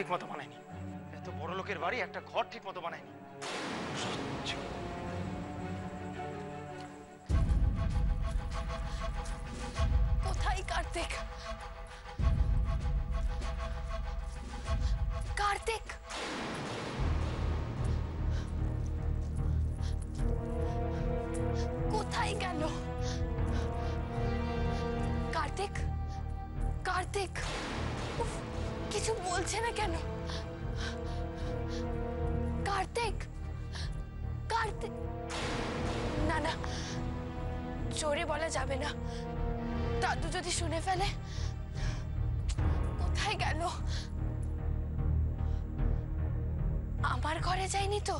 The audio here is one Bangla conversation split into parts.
ঠিক মতো বানায়নি। এত বড় লোকের বাড়ি একটা ঘর ঠিক মতো বানায়নি। কোথায় কার্তিক? কার্তিক! কোথায় গেল? কার্তিক! কার্তিক! উফ, কিছু বলছে না কেন? কার্তিক কার্তিক। না না, জোরে বলা যাবে না। দাদু যদি শুনে ফেলে, কোথায় গেল? আমার ঘরে যায়নি তো?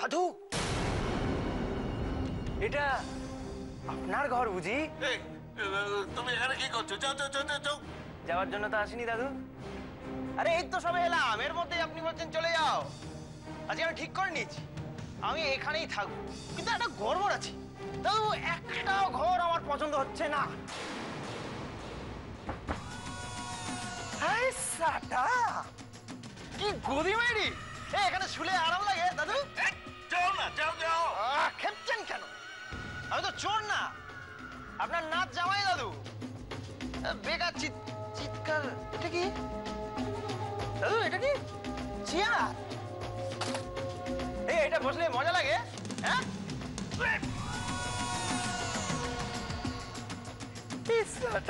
দাদু। এটা আপনার ঘর বুঝি? তুমি এখানে কি করছ? যাও যাও যাও যাও, যাও। যাওয়ার জন্য তো আসিনি দাদু। আরে এই তো সবে এলাম। এর মধ্যেই আপনি বলছেন চলে যাও। আজকে আমি ঠিক করে নিয়েছি। আমি এখানেই থাকব। কিন্তু একটা গড়বড় আছে। দাদু একটাও ঘর আমার পছন্দ হচ্ছে না। কি গদি মেরি এখানে শুলে আরাম লাগে দাদু।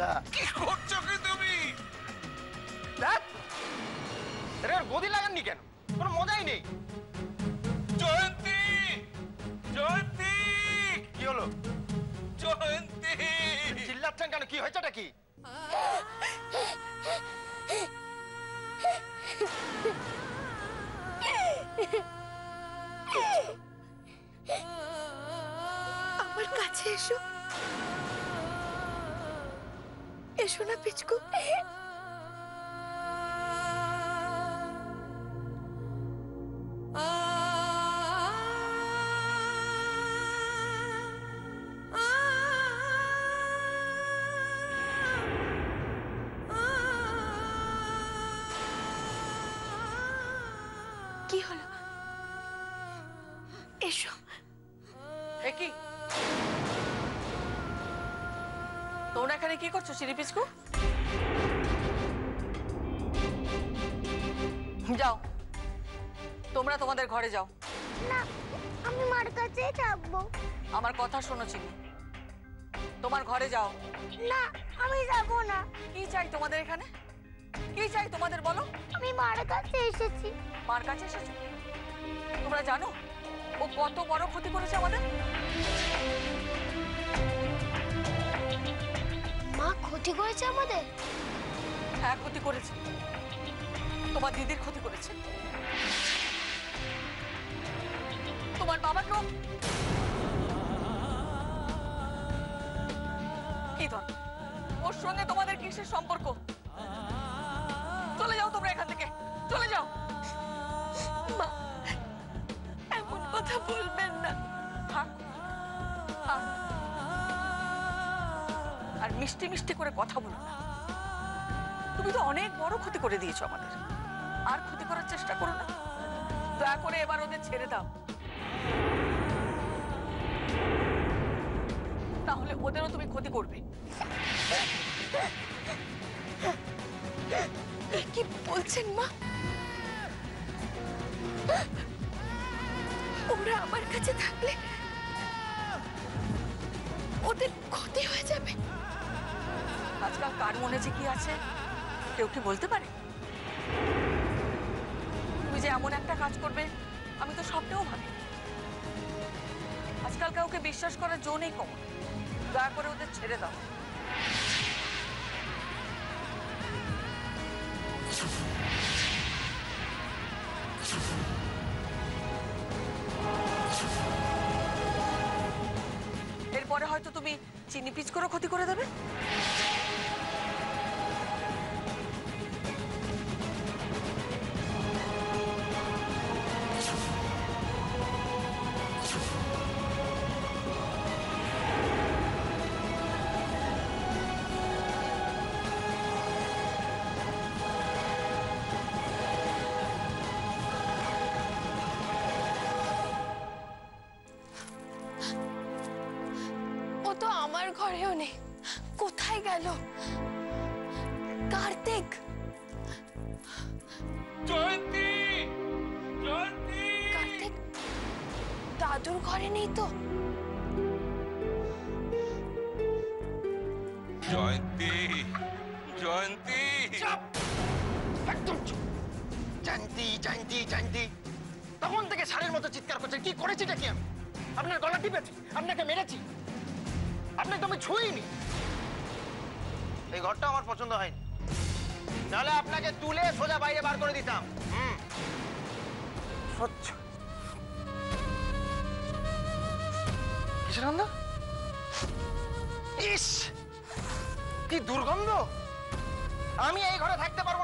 ইসরাটা কি করছ কি তুমি দেখ এটা গদি লাগাননি কেন? কোনো মজাই নেই। জয়ন্তী! জয়ন্তী! কি হলো? জয়ন্তী! চিল্লাচ্ছেন কেন? কি হয়েছেটা কি? আমার কাছে এসো। এসো না এখানে কি করছ সিঁড়ি পিসকু যাও। তোমরা তোমাদের ঘরে যাও। না আমি মার কাছেই থাকব আমার কথা শোনো চিনি। তোমার ঘরে যাও। না আমি যাব না। কি চাই তোমাদের এখানে? কি চাই তোমাদের বলো। আমি মার কাছে এসেছি। মার কাছে এসেছ? তোমরা জানো? ও কত বড় ক্ষতি করেছে আমাদের? মা ক্ষতি করেছে আমাদের? হ্যাঁ ক্ষতি করেছে। তোমার দিদির ক্ষতি করেছে। তোমার বাবাকেও। কি ধর, ওর সঙ্গে তোমাদের কিসের সম্পর্ক? মিষ্টি করে কথা বলো না। তুমি তো অনেক বড় ক্ষতি করে দিয়েছ আমাদের। আর ক্ষতি করার চেষ্টা করো না। দয়া করে এবার ওদের ছেড়ে দাও। তাহলে ওদেরও তুমি ক্ষতি করবে। কি বলছেন মা? ওরা আমার কাছে থাকলে ওদের ক্ষতি হয়ে যাবে। আজকাল কার মনে যে কি আছে, কেউ কি বলতে পারে? তুমি যে এমন একটা কাজ করবে, আমি তো স্বপ্নেও ভাবি। আজকাল কাউকে বিশ্বাস করার জো নেই কমন। দয়া করে ওদের ছেড়ে দাও। এরপরে হয়তো তুমি চিনি পিচ করে ক্ষতি করে দেবে? ঘরেও নেই কোথায় গেল? কার্তিক! জয়ন্তী! জয়ন্তী! কার্তিক দাদুর ঘরে নেই তো? জয়ন্তী! জয়ন্তী! একদম চুপ! জানতি জানতি জানতি তখন থেকে সারের মতো চিৎকার করছেন কি করেছিটা কি আমি? আপনার গলা টিপেছি? আপনাকে মেরেছি? আপনাকে তো আমি ছুঁইনি। এই ঘরটা আমার পছন্দ হয়নি। নাহলে আপনাকে তুলে সোজা বাইরে বার করে দিতাম। হুম। স্বচ্ছ কিসের ইস কি দুর্গন্ধ। আমি এই ঘরে থাকতে পারব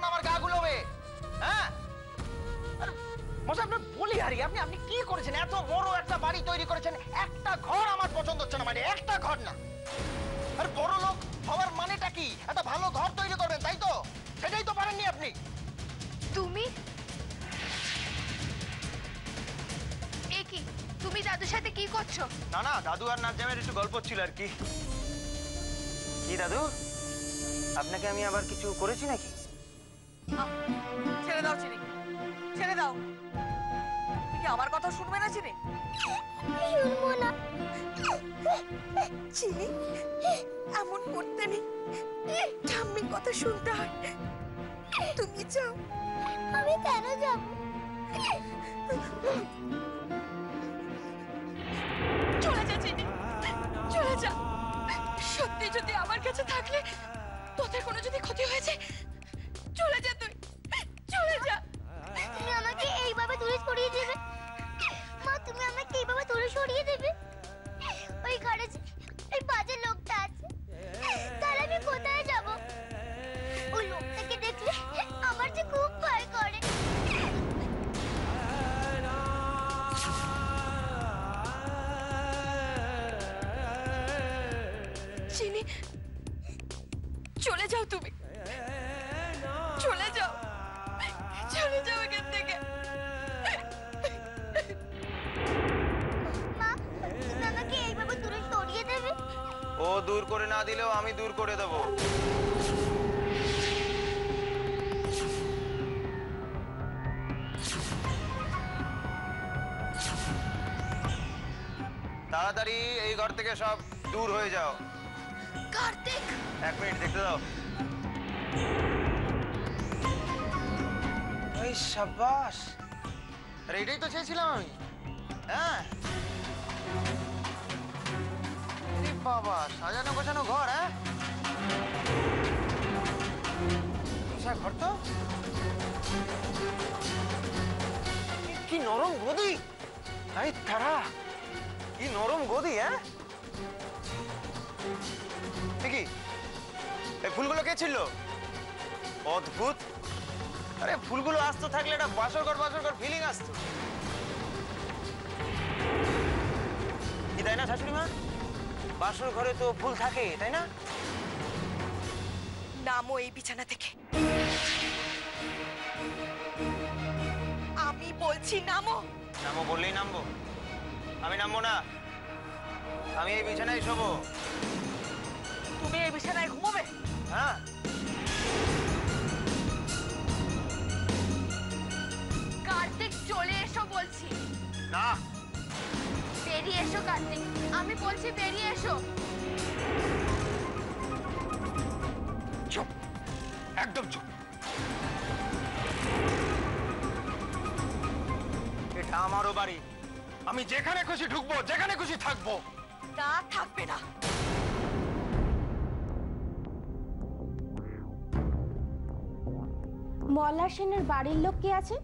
মশাই আপনার বলি হারি আপনি আপনি কি করেছেন? এত বড় একটা বাড়ি তৈরি করেছেন একটা ঘর আমার পছন্দ হচ্ছে না মানে একটা ঘর না। আর বড় লোক হওয়ার মানেটা কি? একটা ভালো ঘর তৈরি করবেন তাই তো? সেটাই তো পারেননি আপনি। তুমি? কি তুমি দাদুর সাথে কি করছ? না না দাদু আর নাজ্জামের একটু গল্প ছিল আর কি। কি দাদু? আপনাকে আমি আবার কিছু করেছি নাকি? ছেড়ে দাও চিনি ছেড়ে দাও। তুমি আমার কথা শুনবে না, চিনি? চিনি, এমন করতে নেই। কথা শুনতে হয়। তুমি আমি কেন যাব? চলে যা, চিনি। চলে যা। সত্যি যদি আমার কাছে থাকলে, তোদের কোনো যদি ক্ষতি হয়েছে, চলে যা তুই। আমাকে দূরে সরিয়ে দেবে। মা, তুমি আমাকে এইভাবে দূরে সরিয়ে দেবে? ওই ঘরে ওই বাজে লোকটা আছে, তাহলে আমি কোথায় যাব? ওই লোকটাকে দেখলে আমার যে খুব ভয় করে। চলে যাও তুমি। চলে যাও। ও দূর করে না দিলেও আমি দূর করে দেবো। তাড়াতাড়ি এই ঘর থেকে সব দূর হয়ে যাও। কার্তিক! এক মিনিট দেখতে দাও। এই সাবাস আরে এটাই তো চেয়েছিলাম আমি। হ্যাঁ? বাবা, সাজানো গোছানো ঘর হ্যাঁ? ঘর তো। কি- কি নরম গদি। আরে তারা, কি নরম গদি হ্যাঁ? ঠিকই এই ফুলগুলো কে ছিল? অদ্ভুত। আরে, ফুলগুলো আসতো থাকলে একটা বাসরঘর বাসরঘর ফিলিং আসতো। কি তাই না শাশুড়ি মা বাসর ঘরে তো ফুল থাকে তাই না? নামো এই বিছানা থেকে। আমি বলছি নামো। নামো বললেই নামবো। আমি নামবো না। আমি এই বিছানায় শোবো। তুমি এই বিছানায় ঘুমোবে? হ্যাঁ। কার্তিক চলে এসো বলছি। না। বেরিয়ে এসো কার্তিক। আমি বলছি বেরিয়ে এসো। চুপ। একদম চুপ। এটা আমারও বাড়ি। আমি যেখানে খুশি ঢুকবো যেখানে খুশি থাকব। না থাকবে না। মল্লার সেনের বাড়ির লোক কে আছে?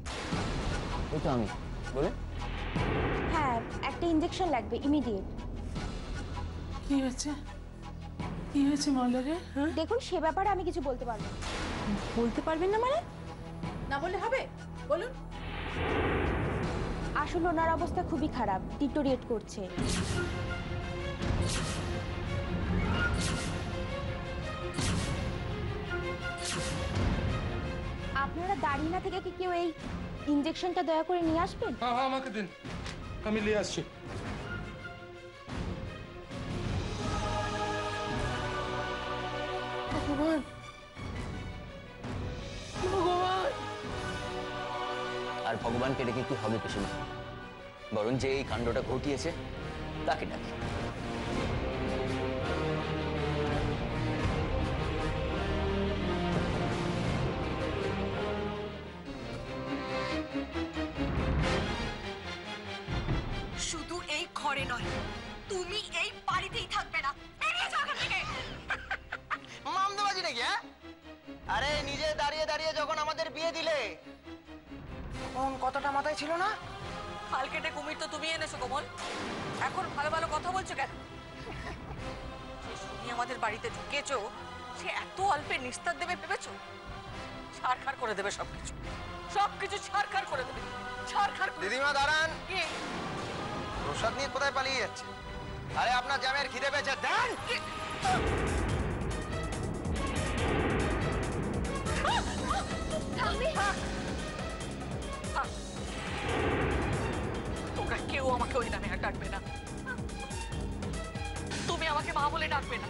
ওই তো আমি। বলে একটা ইঞ্জেকশন লাগবে ইমিডিয়েট কি হয়েছে? কি হয়েছে মাওলারে হ্যাঁ? দেখুন সে ব্যাপারে আমি কিছু বলতে পারব না। বলতে পারবেন না মানে? না বললে হবে বলুন। আসলে ওনার অবস্থা খুবই খারাপ ডিটোরিয়েট করছে। আপনারা দাঁড়িয়ে না থেকে কি কেউ এই ইঞ্জেকশনটা দয়া করে নিয়ে আসবেন? হ্যাঁ হ্যাঁ আমাকে দিন। আমি নিয়ে আসছি ভগবান ভগবান আর ভগবানকে ডেকে কি হবে পিসিমা? বরং যে এই কাণ্ডটা ঘটিয়েছে তাকে ডাকে। কতটা মাথায় ছিল না? খাল কেটে কুমির তো তুমি এনেছো কোমল। এখন ভালো ভালো কথা বলছো কেন? তুমি আমাদের বাড়িতে ঢুকেছো সে এত অল্পে নিস্তার দেবে ভেবেছো? ছাড়খাড় করে দেবে সবকিছু। সবকিছু ছাড়খাড় করে দেবে। ছাড়খাড় করে দিদিমা দাঁড়ান। কি? প্রসাদ নিয়ে কোথায় পালিয়ে যাচ্ছে? আরে আপনার জামের খিদে পেয়েছে। দেন কেউ আমাকে ওই নামে আর ডাকবে না তুমি আমাকে মা বলে ডাকবে না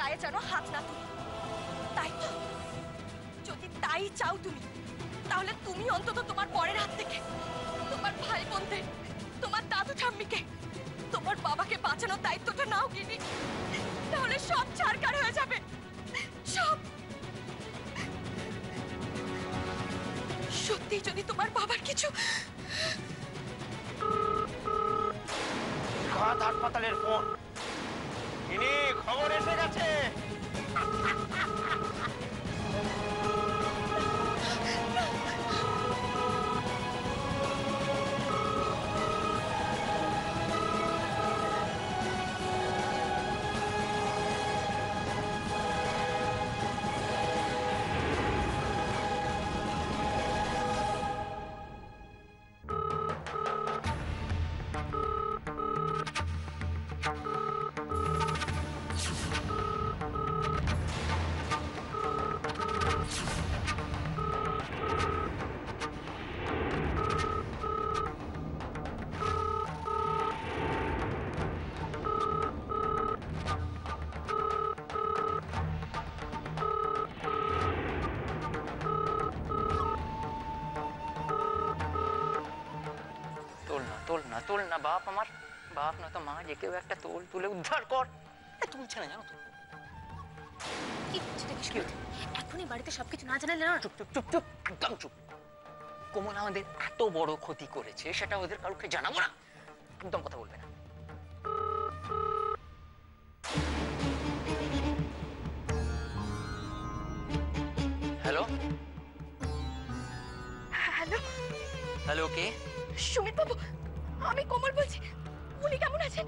গায়ে যেন হাত না তুলি। তাই তো। যদি তাই চাও তুমি, তাহলে তুমি অন্তত তোমার পরের হাত থেকে তোমার ভাই বোনদের তোমার দাদু ঠাম্মিকে, তোমার বাবাকে বাঁচানোর দায়িত্বটা নাও কিনি তাহলে সব ছাড়কার হয়ে যাবে। সব। সত্যি যদি তোমার বাবার কিছু ঘাট হাসপাতালের ফোন। ইনি খবর এসে গেছে। তোল না তোল না বাপ আমার। বাপ না তো মা যে কেউ একটা তোল তুলে উদ্ধার কর। তুলছে না জানো তো। কি হচ্ছে এখনই বাড়িতে সবকিছু না জানালে না চুপ চুপ চুপ চুপ একদম চুপ। কোমল আমাদের এত বড় ক্ষতি করেছে সেটা ওদের কাউকে জানাব না। একদম কথা বলবে না। হ্যালো? হ্যালো? হ্যালো কে? সুমিত বাবু আমি কোমল বলছি। উনি কেমন আছেন?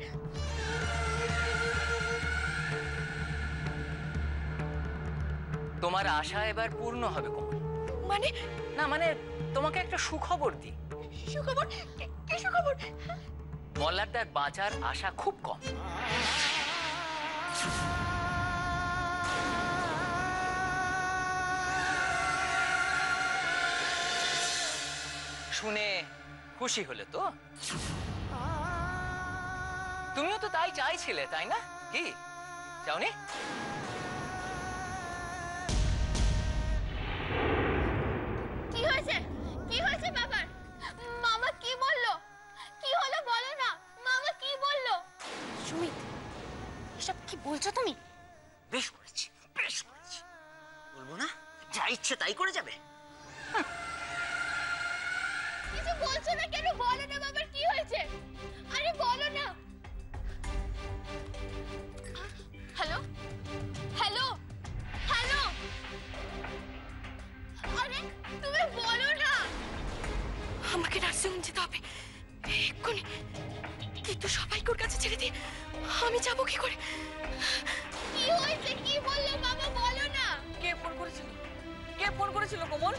তোমার আশা এবার পূর্ণ হবে কোমল। মানে? না মানে তোমাকে একটা সুখবর দিই। সুখবর? কি- সুখবর? মল্লারদার বাঁচার আশা খুব কম। শুনে খুশি হলে তো? তুমিও তো তাই চাইছিলে তাই না? কি? চাওনি কি হয়েছে? কি হয়েছে বাবার মামা কি বলল? কি হলো বলো না? মামা কি বলল? সুমিত এসব কি বলছো তুমি? বেশ করেছি বেশ করেছি। বলব না? যা ইচ্ছে তাই করে যাবে। কিছু বলছো না কেন? বলো না বাবার কি হয়েছে? আরে বলো না। হ্যালো? হ্যালো? হ্যালো? আরে তুমি বলো না। আমাকে নার্সিংহোম যেতে হবে। এক্ষুনি। কিন্তু সবাইকে ওর কাছে ছেড়ে দিয়ে আমি যাব কি করে? কি হয়েছে? কি বলল মামা বলো না। কে ফোন করেছিল? কে ফোন করেছিল কোমল?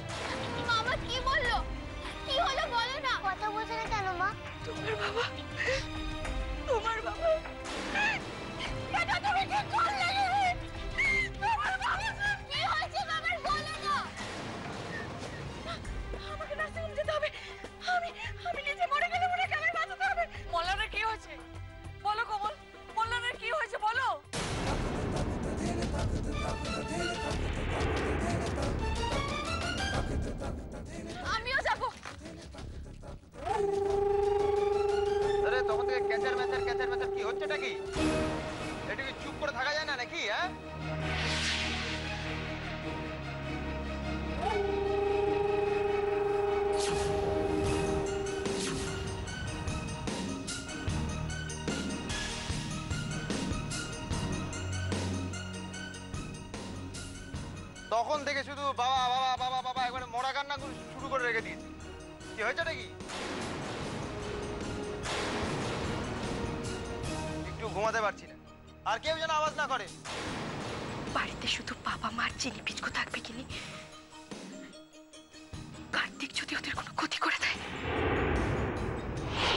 মামা কি বলল? কি হলো বলো না। কথা বলছে না কেন মা? তোমার বাবা তখন থেকে শুধু বাবা বাবা বাবা বাবা একবারে মরা কান্না শুরু করে রেখে দিয়েছে। কি হয়েছে নাকি একটু ঘুমাতে পারছি না। আর কেউ যেন আওয়াজ না করে। বাড়িতে শুধু বাবা মার চিনি পিচকো থাকবে কিনি কার্তিক যদি ওদের কোনো ক্ষতি করে দেয়?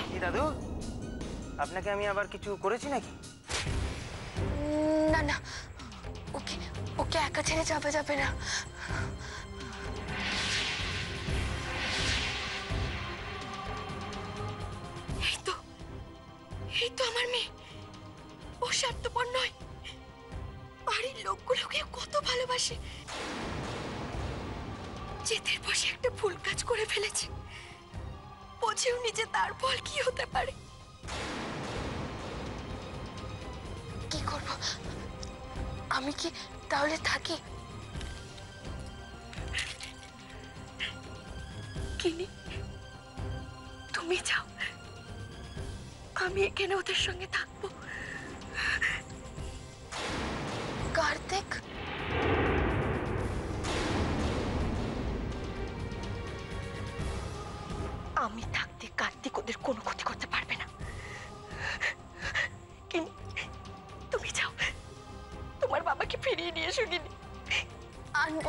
কি দাদু? আপনাকে আমি আবার কিছু করেছি নাকি? ওকে একা ছেড়ে যাবে যাবে না। আমার মেয়ে। ও স্বার্থপর নয়। বাড়ির লোকগুলোকে কত ভালোবাসে। একটা কাজ করে কি হতে পারে। কি করব? আমি কি তাহলে থাকি। তুমি যাও। আমি এখানে ওদের সঙ্গে থাকব। কার্তিক? আমি থাকতে কার্তিক ওদের কোনো ক্ষতি করতে পারবে না। ফিরিয়ে নিয়ে এসো গিনি আনব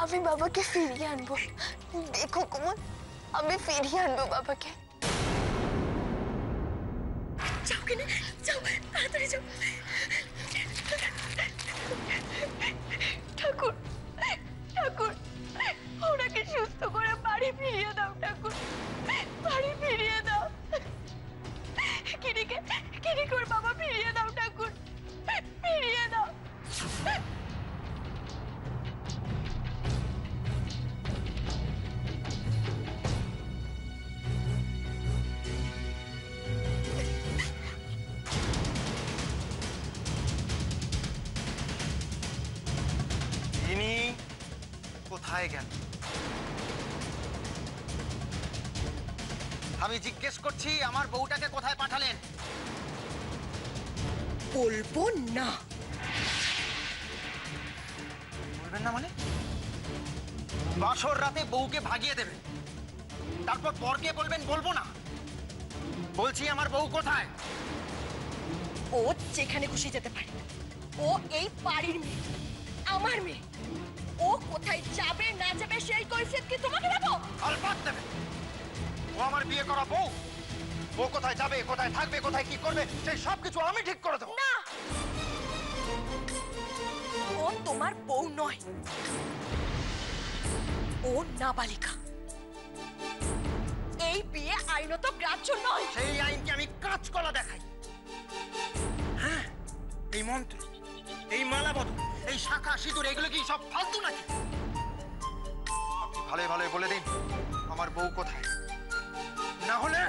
আমি বাবাকে ফিরিয়ে আনব। দেখো কোমল আমি ফিরিয়ে আনব বাবাকে। যাও কিনে যাও তাড়াতাড়ি যাও। ঠাকুর ঠাকুর ওনাকে সুস্থ করে বাড়ি ফিরিয়ে দাও ঠাকুর। বাড়ি ফিরিয়ে দাও। কিনিকে কিনিকে ওর বাবা ফিরিয়ে দাও ঠাকুর। ফিরিয়ে দাও। ইনি কোথায় গেল? আমি জিজ্ঞেস করছি আমার বউটাকে কোথায় পাঠালেন? বলব না। বলবেন না মানে? বাসর রাতে বউকে ভাগিয়ে দেবেন তারপর বরকে বলবেন বলব না। বলছি আমার বউ কোথায়? ও যেখানে খুশি যেতে পারে। ও এই বাড়ির মেয়ে আমার মেয়ে। ও কোথায় যাবে না যাবে সেই কৈফিয়ত কি তোমাকে দেবো? আলবাত দেবে। ও আমার বিয়ে করা বউ। ও কোথায় যাবে কোথায় থাকবে কোথায় কি করবে সেই সবকিছু আমি ঠিক করে দেবো। তোমার বউ নয়। ও নাবালিকা। এই বিয়ে আইনত গ্রাহ্য নয়। সেই আইনকে আমি কাঁচকলা দেখাই। হ্যাঁ এই মন্ত্র, এই মালা বদল, এই শাখা সিঁদুর, এগুলো কি সব ফালতু নাকি? আপনি ভালো ভালো বলে দিন, আমার বউ কোথায়? না হলে